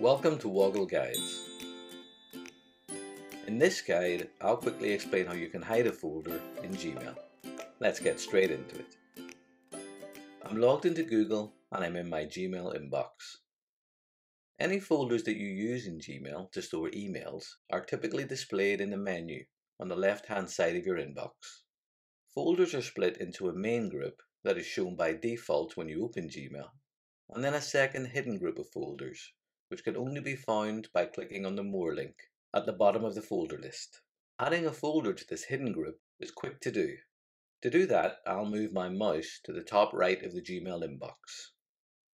Welcome to Woggle Guides. In this guide, I'll quickly explain how you can hide a folder in Gmail. Let's get straight into it. I'm logged into Google and I'm in my Gmail inbox. Any folders that you use in Gmail to store emails are typically displayed in the menu on the left hand side of your inbox. Folders are split into a main group that is shown by default when you open Gmail, and then a second hidden group of folders which can only be found by clicking on the More link at the bottom of the folder list. Adding a folder to this hidden group is quick to do. To do that, I'll move my mouse to the top right of the Gmail inbox.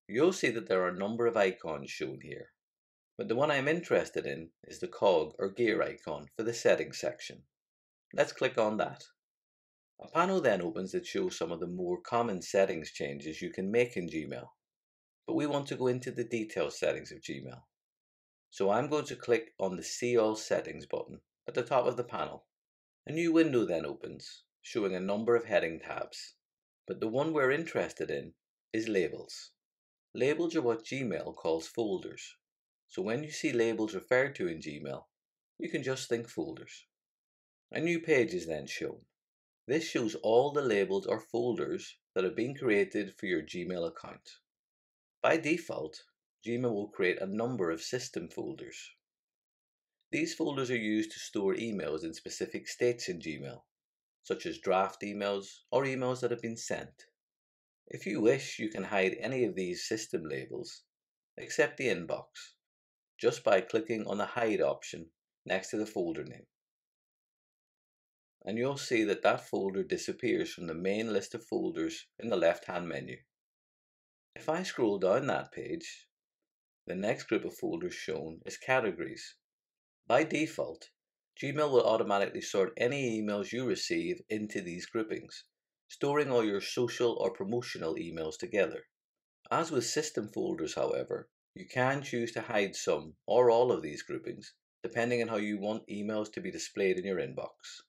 You'll see that there are a number of icons shown here, but the one I'm interested in is the cog or gear icon for the settings section. Let's click on that. A panel then opens that shows some of the more common settings changes you can make in Gmail but we want to go into the details settings of Gmail. So I'm going to click on the See All Settings button at the top of the panel. A new window then opens, showing a number of heading tabs, but the one we're interested in is Labels. Labels are what Gmail calls folders, so when you see labels referred to in Gmail, you can just think folders. A new page is then shown. This shows all the labels or folders that have been created for your Gmail account. By default, Gmail will create a number of system folders. These folders are used to store emails in specific states in Gmail, such as draft emails or emails that have been sent. If you wish, you can hide any of these system labels, except the inbox, just by clicking on the Hide option next to the folder name. And you'll see that that folder disappears from the main list of folders in the left-hand menu. If I scroll down that page, the next group of folders shown is categories. By default, Gmail will automatically sort any emails you receive into these groupings, storing all your social or promotional emails together. As with system folders, however, you can choose to hide some or all of these groupings, depending on how you want emails to be displayed in your inbox.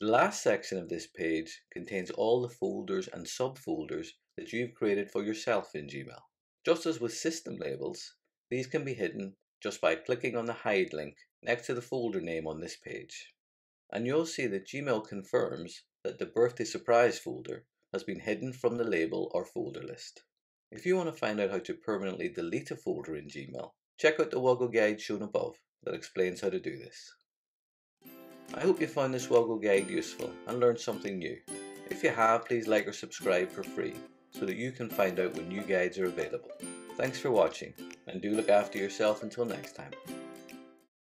The last section of this page contains all the folders and subfolders that you've created for yourself in Gmail. Just as with system labels, these can be hidden just by clicking on the hide link next to the folder name on this page. And you'll see that Gmail confirms that the birthday surprise folder has been hidden from the label or folder list. If you want to find out how to permanently delete a folder in Gmail, check out the Woggle guide shown above that explains how to do this. I hope you found this Woggle guide useful and learned something new. If you have, please like or subscribe for free so that you can find out when new guides are available. Thanks for watching, and do look after yourself until next time.